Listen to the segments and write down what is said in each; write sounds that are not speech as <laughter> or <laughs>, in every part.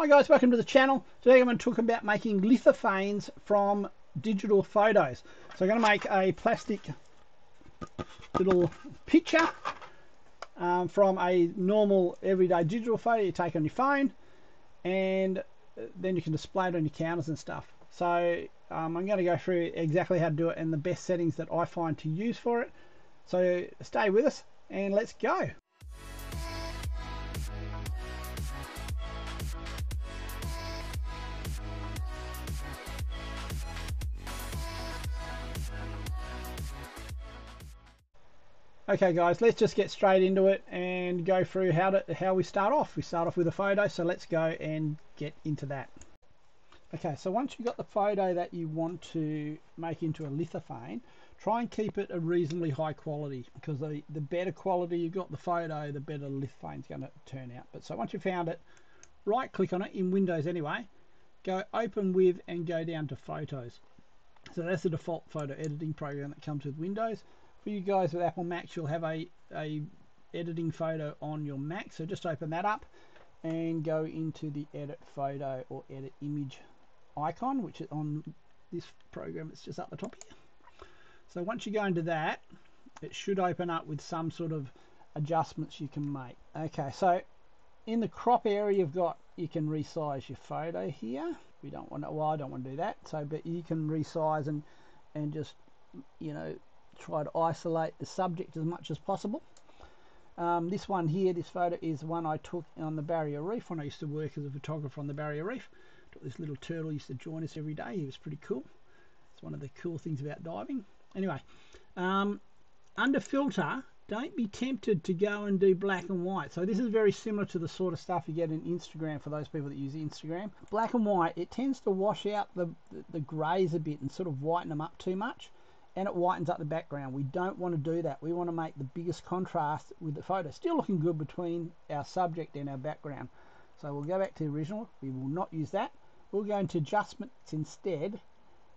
Hi guys, welcome to the channel. Today I'm going to talk about making lithophanes from digital photos. So I'm going to make a plastic little picture um, from a normal everyday digital photo you take on your phone and then you can display it on your counters and stuff. So um, I'm going to go through exactly how to do it and the best settings that I find to use for it. So stay with us and let's go. Okay guys, let's just get straight into it and go through how to how we start off. We start off with a photo, so let's go and get into that. Okay, so once you've got the photo that you want to make into a lithophane, try and keep it a reasonably high quality because the, the better quality you've got the photo, the better lithophane's going to turn out. But so once you've found it, right click on it in Windows anyway, go open with and go down to photos. So that's the default photo editing program that comes with Windows for you guys with Apple Macs you'll have a, a editing photo on your Mac. So just open that up and go into the edit photo or edit image icon which is on this program it's just up the top here. So once you go into that it should open up with some sort of adjustments you can make. Okay so in the crop area you've got you can resize your photo here. We don't want to well I don't want to do that. So but you can resize and and just you know try to isolate the subject as much as possible. Um, this one here, this photo is one I took on the Barrier Reef when I used to work as a photographer on the Barrier Reef. This little turtle used to join us every day. He was pretty cool. It's one of the cool things about diving. Anyway, um, under filter, don't be tempted to go and do black and white. So this is very similar to the sort of stuff you get in Instagram for those people that use Instagram. Black and white, it tends to wash out the, the, the greys a bit and sort of whiten them up too much and it whitens up the background. We don't want to do that. We want to make the biggest contrast with the photo. Still looking good between our subject and our background. So we'll go back to the original. We will not use that. We'll go into adjustments instead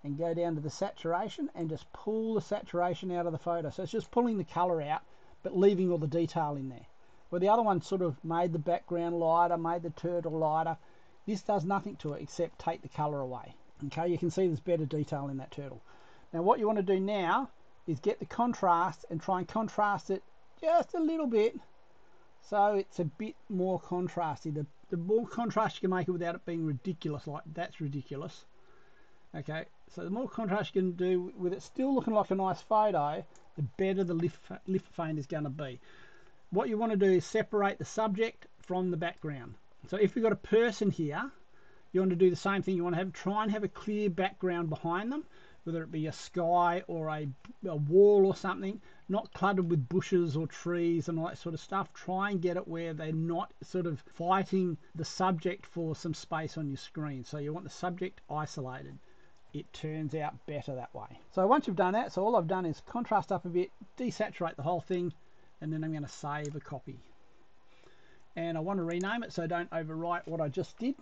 and go down to the saturation and just pull the saturation out of the photo. So it's just pulling the color out but leaving all the detail in there. Where the other one sort of made the background lighter, made the turtle lighter. This does nothing to it except take the color away. Okay, you can see there's better detail in that turtle. Now what you want to do now is get the contrast and try and contrast it just a little bit so it's a bit more contrasty. The, the more contrast you can make it without it being ridiculous, like that's ridiculous. Okay, so the more contrast you can do with it still looking like a nice photo, the better the lift, lithophane is going to be. What you want to do is separate the subject from the background. So if we've got a person here, you want to do the same thing. You want to have try and have a clear background behind them whether it be a sky or a, a wall or something, not cluttered with bushes or trees and all that sort of stuff. Try and get it where they're not sort of fighting the subject for some space on your screen. So you want the subject isolated. It turns out better that way. So once you've done that, so all I've done is contrast up a bit, desaturate the whole thing, and then I'm going to save a copy. And I want to rename it so don't overwrite what I just did,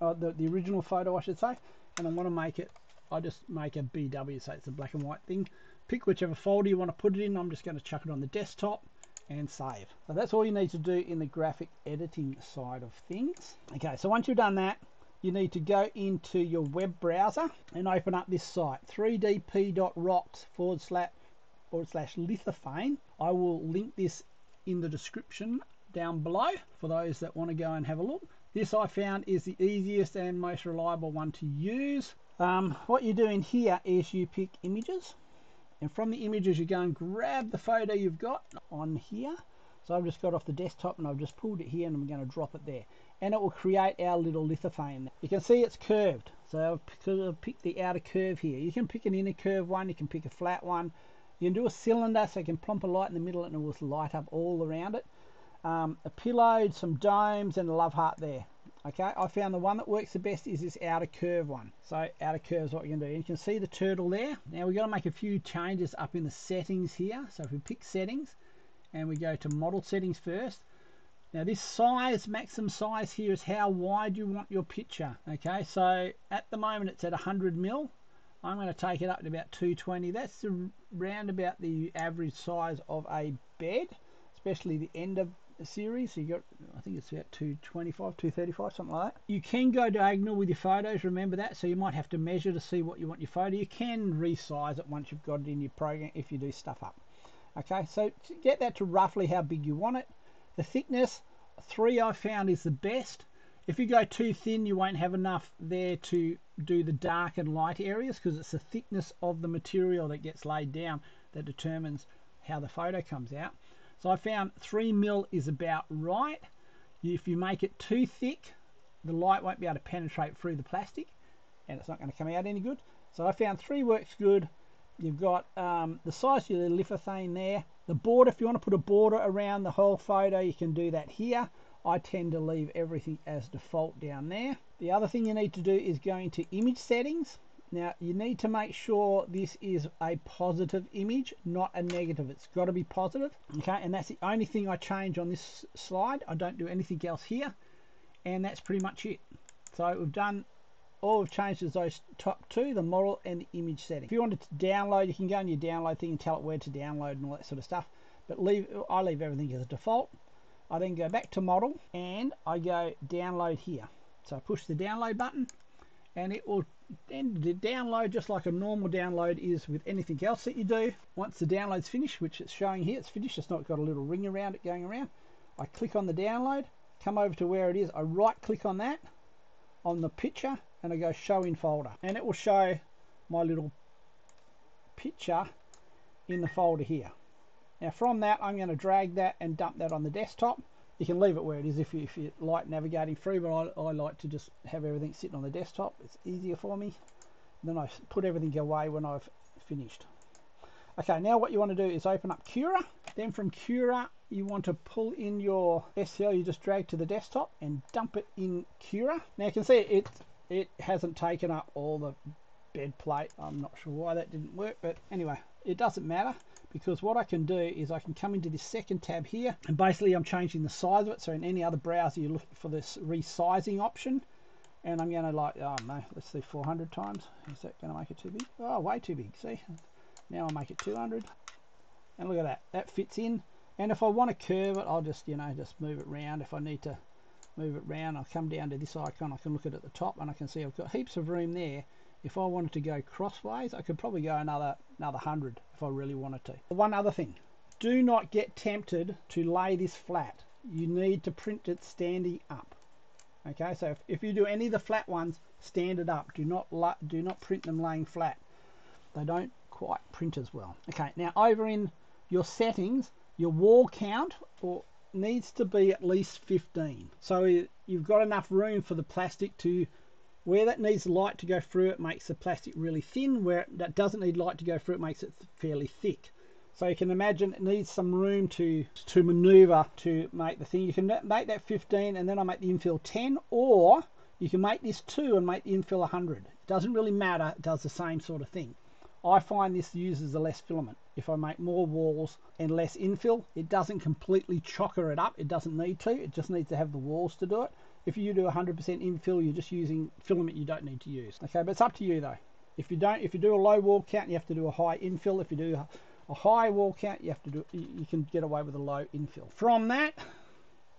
uh, the, the original photo I should say, and I want to make it I just make a BW so it's a black and white thing. Pick whichever folder you want to put it in. I'm just going to chuck it on the desktop and save. So that's all you need to do in the graphic editing side of things. Okay so once you've done that you need to go into your web browser and open up this site 3dp.rocks forward slash forward slash lithophane. I will link this in the description down below for those that want to go and have a look this I found is the easiest and most reliable one to use. Um, what you're doing here is you pick images and from the images you go and grab the photo you've got on here. So I've just got off the desktop and I've just pulled it here and I'm going to drop it there. And it will create our little lithophane you can see it's curved. So I've picked the outer curve here. You can pick an inner curve one you can pick a flat one. You can do a cylinder so you can plump a light in the middle and it will light up all around it um, a pillow some domes and a love heart there. Okay I found the one that works the best is this outer curve one. So outer curve is what you can do. You can see the turtle there. Now we've got to make a few changes up in the settings here. So if we pick settings and we go to model settings first. Now this size maximum size here is how wide you want your picture. Okay so at the moment it's at 100 mil. I'm going to take it up to about 220 that's around about the average size of a bed especially the Ender series. You got, I think it's about 225, 235, something like that. You can go diagonal with your photos, remember that. So you might have to measure to see what you want your photo. You can resize it once you've got it in your program if you do stuff up. Okay, so get that to roughly how big you want it. The thickness, three I found is the best. If you go too thin, you won't have enough there to do the dark and light areas because it's the thickness of the material that gets laid down that determines how the photo comes out. So I found 3 mil is about right. If you make it too thick, the light won't be able to penetrate through the plastic and it's not going to come out any good. So I found 3 works good. You've got um, the size of your lithophane there. The border, if you want to put a border around the whole photo, you can do that here. I tend to leave everything as default down there. The other thing you need to do is go into image settings now you need to make sure this is a positive image, not a negative. It's got to be positive. Okay, and that's the only thing I change on this slide. I don't do anything else here. And that's pretty much it. So we've done all we've changed is those top two, the model and the image setting. If you wanted to download, you can go in your download thing and tell it where to download and all that sort of stuff. But leave I leave everything as default. I then go back to model and I go download here. So I push the download button and it will then download just like a normal download is with anything else that you do. Once the download's finished, which it's showing here, it's finished, it's not got a little ring around it going around. I click on the download, come over to where it is, I right click on that, on the picture, and I go show in folder. And it will show my little picture in the folder here. Now from that, I'm going to drag that and dump that on the desktop you can leave it where it is if you, if you like navigating through but I, I like to just have everything sitting on the desktop. It's easier for me then I put everything away when I've finished. Okay now what you want to do is open up Cura. Then from Cura you want to pull in your STL you just drag to the desktop and dump it in Cura. Now you can see it it hasn't taken up all the bed plate. I'm not sure why that didn't work but anyway it doesn't matter because what I can do is I can come into this second tab here and basically I'm changing the size of it. So in any other browser you're looking for this resizing option and I'm going to like oh no let's see 400 times. Is that going to make it too big? Oh way too big see? Now I'll make it 200 and look at that that fits in. And if I want to curve it I'll just you know just move it around if I need to move it around I'll come down to this icon. I can look at it at the top and I can see I've got heaps of room there if I wanted to go crossways, I could probably go another another hundred if I really wanted to. One other thing, do not get tempted to lay this flat. You need to print it standing up. Okay, so if, if you do any of the flat ones, stand it up. Do not do not print them laying flat. They don't quite print as well. Okay, now over in your settings, your wall count or needs to be at least 15. So you've got enough room for the plastic to where that needs light to go through it makes the plastic really thin. Where that doesn't need light to go through it makes it fairly thick. So you can imagine it needs some room to to maneuver to make the thing. You can make that 15 and then I make the infill 10 or you can make this 2 and make the infill 100. It doesn't really matter, it does the same sort of thing. I find this uses the less filament. If I make more walls and less infill, it doesn't completely chocker it up. It doesn't need to. It just needs to have the walls to do it. If you do 100% infill, you're just using filament you don't need to use. Okay, but it's up to you though. If you don't, if you do a low wall count, you have to do a high infill. If you do a high wall count, you have to do, you can get away with a low infill. From that,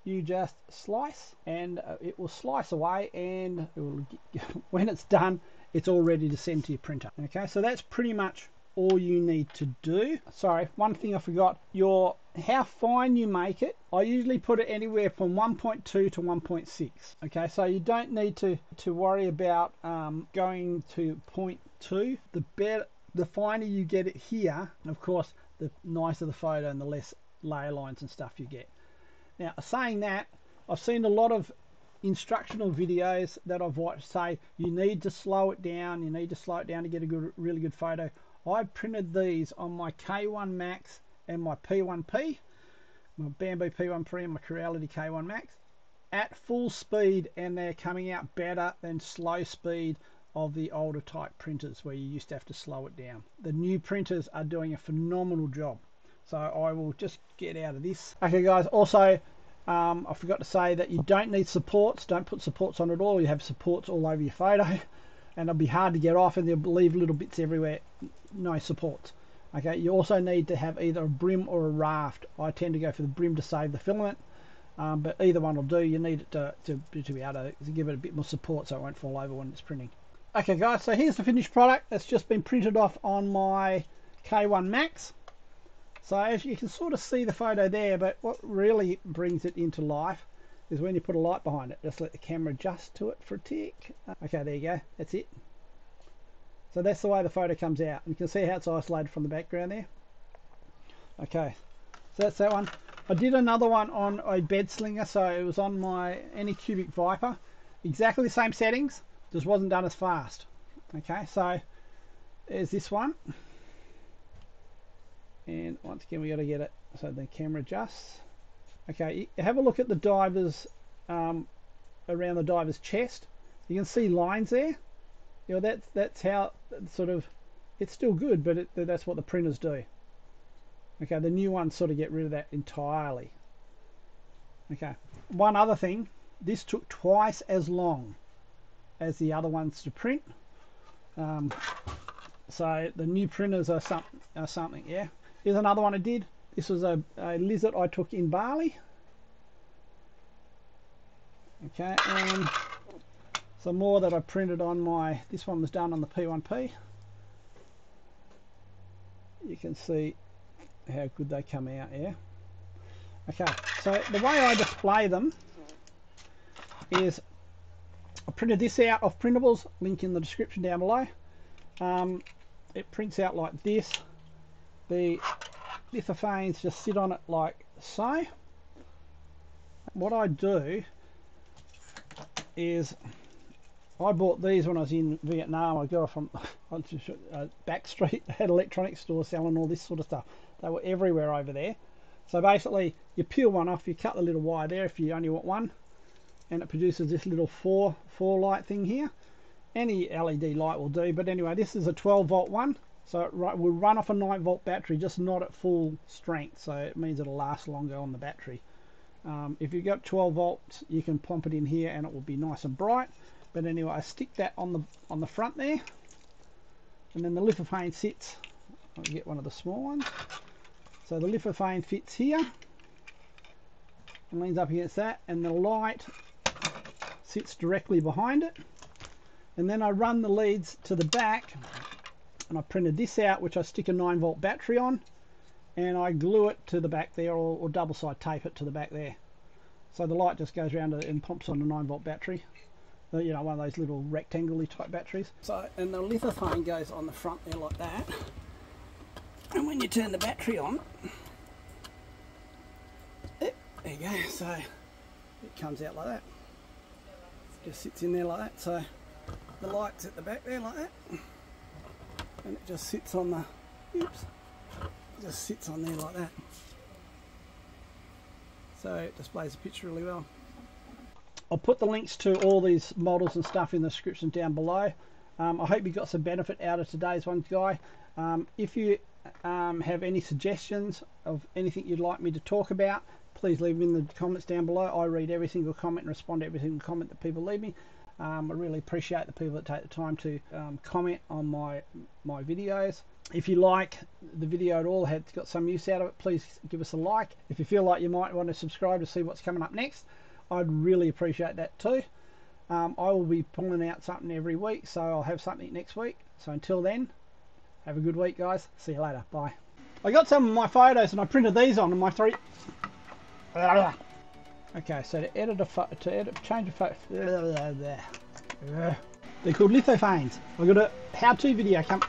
you just slice and uh, it will slice away and will, <laughs> when it's done, it's all ready to send to your printer. Okay, so that's pretty much all you need to do. Sorry, one thing I forgot, your how fine you make it, I usually put it anywhere from 1.2 to 1.6. Okay, so you don't need to, to worry about um, going to 0.2. The better, the finer you get it here, and of course, the nicer the photo and the less layer lines and stuff you get. Now, saying that, I've seen a lot of instructional videos that I've watched say you need to slow it down, you need to slow it down to get a good, really good photo. I printed these on my K1 Max and my P1P, my Bambu P1P and my Creality K1 Max at full speed and they're coming out better than slow speed of the older type printers where you used to have to slow it down. The new printers are doing a phenomenal job. So I will just get out of this. Okay guys, also um, I forgot to say that you don't need supports. Don't put supports on at all. You have supports all over your photo <laughs> and it'll be hard to get off and they'll leave little bits everywhere no supports okay you also need to have either a brim or a raft I tend to go for the brim to save the filament um, but either one will do. You need it to, to, to be able to, to give it a bit more support so it won't fall over when it's printing. Okay guys, so here's the finished product that's just been printed off on my K1 Max. So as you can sort of see the photo there, but what really brings it into life is when you put a light behind it. Just let the camera adjust to it for a tick. Okay, there you go. That's it. So that's the way the photo comes out. You can see how it's isolated from the background there. Okay, so that's that one. I did another one on a bed slinger, so it was on my Anycubic Vyper. Exactly the same settings, just wasn't done as fast. Okay, so there's this one. And once again, we got to get it so the camera adjusts. Okay, have a look at the divers um, around the diver's chest. You can see lines there. You know that's that's how sort of it's still good, but it, that's what the printers do. Okay, the new ones sort of get rid of that entirely. Okay, one other thing, this took twice as long as the other ones to print. Um, so the new printers are, some, are something, yeah. Here's another one I did. This was a, a lizard I took in Bali. Okay, and some more that I printed on my, this one was done on the P1P. You can see how good they come out, yeah. Okay, so the way I display them is I printed this out of printables, link in the description down below. Um, it prints out like this. The lithophanes just sit on it like so. What I do is I bought these when I was in Vietnam. I got from <laughs> uh, Backstreet, <laughs> had electronics store selling all this sort of stuff. They were everywhere over there. So basically, you peel one off, you cut the little wire there if you only want one, and it produces this little four four light thing here. Any LED light will do, but anyway, this is a 12 volt one. So it will run off a 9 volt battery, just not at full strength. So it means it'll last longer on the battery. Um, if you've got 12 volts, you can pump it in here and it will be nice and bright. But anyway, I stick that on the on the front there, and then the lithophane sits. I'll get one of the small ones. So the lithophane fits here and leans up against that, and the light sits directly behind it. And then I run the leads to the back and I printed this out which I stick a 9 volt battery on and I glue it to the back there or, or double side tape it to the back there so the light just goes around and pumps on the 9 volt battery you know one of those little rectangular type batteries. So and the lithophane goes on the front there like that. And when you turn the battery on it, there you go so it comes out like that. Just sits in there like that so the light's at the back there like that. And it just sits on the oops just sits on there like that. So it displays the picture really well I'll put the links to all these models and stuff in the description down below um, I hope you got some benefit out of today's one guy um, if you um, have any suggestions of anything you'd like me to talk about please leave them in the comments down below I read every single comment and respond to every single comment that people leave me um, I really appreciate the people that take the time to um, comment on my my videos. If you like the video at all, had got some use out of it, please give us a like. If you feel like you might want to subscribe to see what's coming up next, I'd really appreciate that too. Um, I will be pulling out something every week, so I'll have something next week. So until then, have a good week, guys. See you later. Bye. I got some of my photos and I printed these on my three. Okay, so to edit a photo, to edit, change a photo, they're called lithophanes. I've got a how-to video come